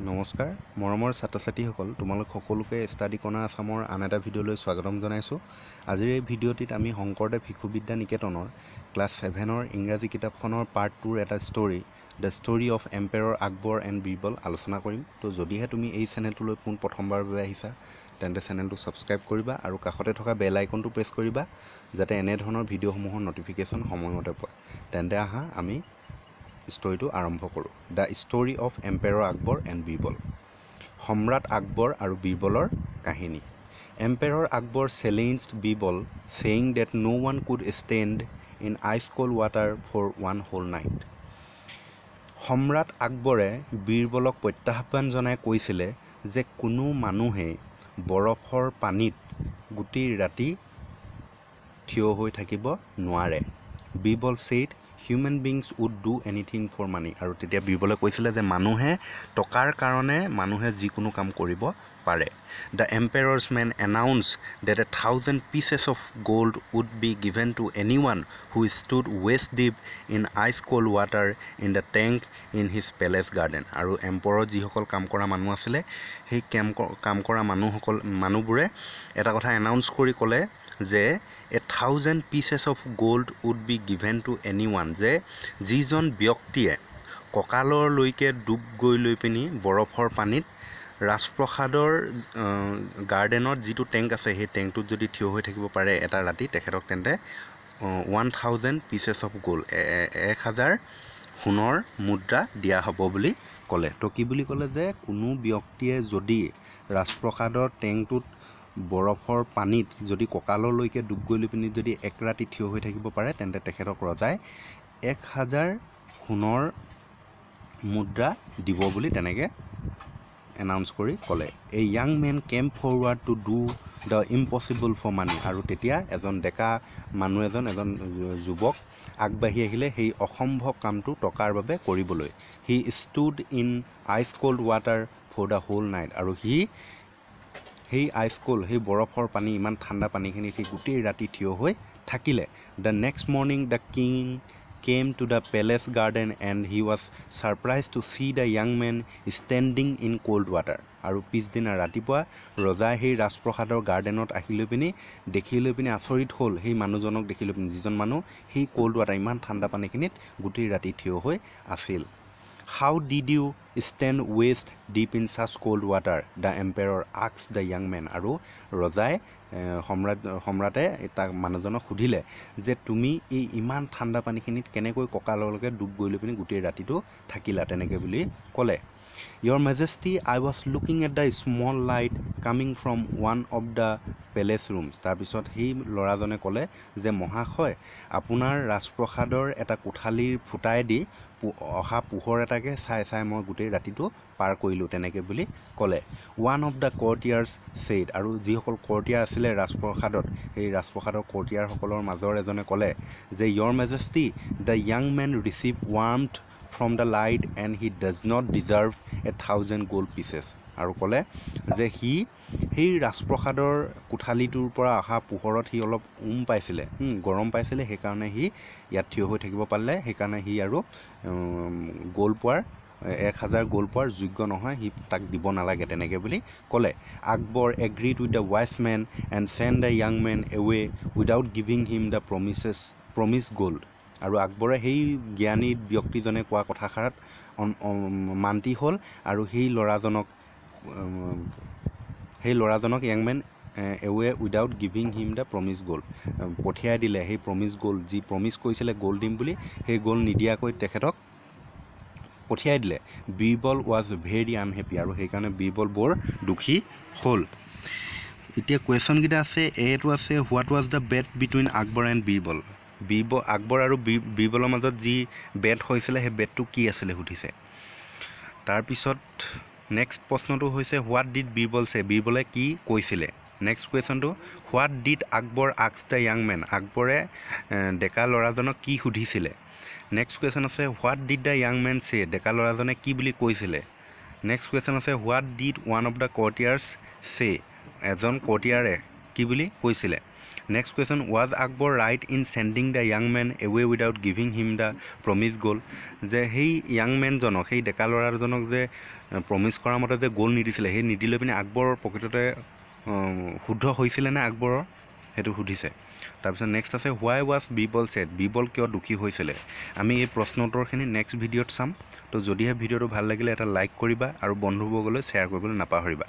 নমস্কাৰ মৰমৰ ছাত্ৰ ছাত্ৰীসকল তোমালোক সকলোকে ষ্টাডি কৰ্ণাৰ আছামৰ আন এটা ভিডিঅ'লৈ স্বাগতম জনাইছোঁ। আজিৰ এই ভিডিঅ'টিত আমি শংকৰদেৱ শিশু বিদ্যা নিকেতনৰ ক্লাছ ছেভেনৰ ইংৰাজী কিতাপখনৰ পাৰ্ট টুৰ এটা story the story of emperor Akbar and Birbal আলোচনা কৰিম। তো যদিহে তুমি এই চেনেলটোলৈ পোন প্ৰথমবাৰৰ বাবে আহিছা তেন্তে চেনেলটো ছাবস্ক্ৰাইব কৰিবা আৰু কাষতে থকা বেল আইকনটো প্ৰেছ কৰিবা যাতে এনেধৰণৰ ভিডিঅ'সমূহৰ ন'টিফিকেশ্যন সময়মতে পোৱা। তেন্তে আহা আমি ষ্টৰিটো আৰম্ভ কৰোঁ। The story of emperor Akbar and Birbal সম্ৰাট আকবৰ আৰু বীৰবলৰ কাহিনী। Emperor Akbar challenged Birbal saying that no' one could stand in ice cold water for one whole night সম্ৰাট আকবৰে বীৰবলক প্ৰত্যাহ্বান জনাই কৈছিলে যে কোনো মানুহেই বৰফৰ পানীত গোটেই ৰাতি থিয় হৈ থাকিব নোৱাৰে। Birbal said human beings would do anything for money আৰু তেতিয়া বীৰবলে কৈছিলে যে মানুহে টকাৰ কাৰণে মানুহে যিকোনো কাম কৰিব পাৰে। The emperor's men announce that a thousand pieces of gold would be given to any one who stood waist deep in ice cold water in the tank in his palace garden আৰু এম্পৰত যিসকল কাম কৰা মানুহ আছিলে সেই কেম কাম কৰা মানুহসকল মানুহবোৰে এটা কথা এনাউন্স কৰি ক'লে যে a thousand pieces of gold would be given to any one যে যিজন ব্যক্তিয়ে কঁকালৰলৈকে ডুব গৈ লৈ পিনি বৰফৰ পানীত ৰাজপ্ৰসাদৰ গাৰ্ডেনত যিটো টেংক আছে সেই টেংকটোত যদি থিয় হৈ থাকিব পাৰে এটা ৰাতি তেখেতক তেন্তে one thousand pieces of gold এক হাজাৰ সোণৰ মুদ্ৰা দিয়া হ'ব বুলি ক'লে। তো কি বুলি ক'লে যে কোনো ব্যক্তিয়ে যদি ৰাজপ্ৰসাদৰ টেংকটোত বৰফৰ পানীত যদি কঁকাললৈকে ডুব গৈ পিনি যদি এক ৰাতি থিয় হৈ থাকিব পাৰে তেন্তে তেখেতক ৰজাই এক হাজাৰ সোণৰ মুদ্ৰা দিব বুলি তেনেকৈ এনাউন্স কৰি ক'লে এই young man came forward to do the impossible for money আৰু তেতিয়া এজন ডেকা মানুহ এজন এজন যুৱক আগবাঢ়ি আহিলে সেই অসম্ভৱ কামটো টকাৰ বাবে কৰিবলৈ। He stood in ice cold water for the whole night আৰু সি সেই আইচ কল্ড সেই বৰফৰ পানী ইমান ঠাণ্ডা পানীখিনিত সি গোটেই ৰাতি থিয় হৈ থাকিলে। The next morning the king came to the palace garden and he was surprised to see the young man standing in cold water আৰু পিছদিনা ৰাতিপুৱা ৰজাই সেই ৰাজপ্ৰসাদৰ গাৰ্ডেনত আহি লৈ পিনি দেখি লৈ পিনি আচৰিত হ'ল সেই মানুহজনক দেখি লৈ পিনি যিজন মানুহ সেই ক'ল্ড ৱাটাৰ ইমান ঠাণ্ডা পানীখিনিত গোটেই ৰাতি থিয় হৈ আছিল। How did you stand waist deep in such cold water the emperor আক্স the young man আৰু ৰজাই সম্ৰাট সম্ৰাটে তাক মানুহজনক সুধিলে যে তুমি এই ইমান ঠাণ্ডা পানীখিনিত কেনেকৈ কঁকাললৈকে ডুব গৈ লৈ পিনি গোটেই ৰাতিটো থাকিলা? তেনেকৈ বুলি ক'লে। Your majesty I was looking at the small light coming from one of the palace rooms তাৰপিছত সেই ল'ৰাজনে ক'লে যে মহাশয় আপোনাৰ ৰাজপ্ৰসাদৰ এটা কোঠালিৰ ফুটাইদি অহা পোহৰ এটাকে চাই চাই মই গোটেই ৰাতিটো পাৰ কৰিলোঁ তেনেকৈ বুলি ক'লে। One of the courtiers said আৰু যিসকল কৰ্টিয়াৰ আছিলে ৰাজপ্ৰসাদত সেই ৰাজপ্ৰসাদৰ কৰ্টিয়াৰসকলৰ মাজৰ এজনে ক'লে যে your majesty the young man receive warmth from the light and he does not deserve a thousand gold pieces আৰু ক'লে যে সি সেই ৰাজপ্ৰসাদৰ কোঠালিটোৰ পৰা অহা পোহৰত সি অলপ উম পাইছিলে। গৰম পাইছিলে সেইকাৰণে সি ইয়াত থিয় হৈ থাকিব পাৰিলে। সেইকাৰণে সি আৰু গ'ল্ড পোৱাৰ এক হাজাৰ গ'ল্ড পোৱাৰ যোগ্য নহয় সি তাক দিব নালাগে তেনেকৈ বুলি ক'লে। Akbar agreed with the wise men and send the young man away without giving him the promises promise gold আৰু আকবৰে সেই জ্ঞানী ব্যক্তিজনে কোৱা কথাষাৰত মান্তি হ'ল আৰু সেই ল'ৰাজনক সেই ল'ৰাজনক young men away without giving him the promised gold পঠিয়াই দিলে। সেই প্ৰমিছ গ'ল্ড যি প্ৰমিছ কৰিছিলে গ'ল্ড দিম বুলি সেই গ'ল্ড নিদিয়াকৈ তেখেতক পঠিয়াই দিলে। বীৰবল ৱাজ ভেৰি আনহেপী আৰু সেইকাৰণে বীৰবল বৰ দুখী হ'ল। এতিয়া কুৱেশ্যনকেইটা আছে এটো আছে what was the bet between Akbar and Birbal? বীৰব Akbar আৰু বীৰবলৰ মাজত যি বেট হৈছিলে সেই বেটটো কি আছিলে সুধিছে। তাৰপিছত নেক্সট প্ৰশ্নটো হৈছে হোৱাট ডিড বীৰবল চে বীৰবলে কি কৈছিলে? নেক্সট কুৱেশ্যনটো হোৱাট ডিড আকবৰ আক্স দ্য য়াং মেন আকবৰে ডেকা ল'ৰাজনক কি সুধিছিলে? নেক্সট কুৱেশ্যন আছে what did the young man say ডেকা ল'ৰাজনে কি বুলি কৈছিলে? নেক্সট কুৱেশ্যন আছে what did one of the courtiers say এজন কৰ্টিয়াৰে কি বুলি কৈছিলে? Next question was Akbar right in sending the young man away without giving him the promise gold যে সেই য়াং মেনজনক সেই ডেকা ল'ৰাজনক যে প্ৰমিছ কৰা মতে যে গ'ল নিদিছিলে সেই নিদিলৈ পিনে আকবৰ প্ৰকৃততে শুদ্ধ হৈছিলেনে আকবৰৰ সেইটো সুধিছে। তাৰপিছত নেক্সট আছে হোৱাই ৱাজ বিবল ছেট বিবল কিয় দুখী হৈছিলে? আমি এই প্ৰশ্ন উত্তৰখিনি নেক্সট ভিডিঅ'ত চাম। তো যদিহে ভিডিঅ'টো ভাল লাগিলে এটা লাইক কৰিবা আৰু বন্ধুবৰ্গলৈ শ্বেয়াৰ কৰিবলৈ নাপাহৰিবা।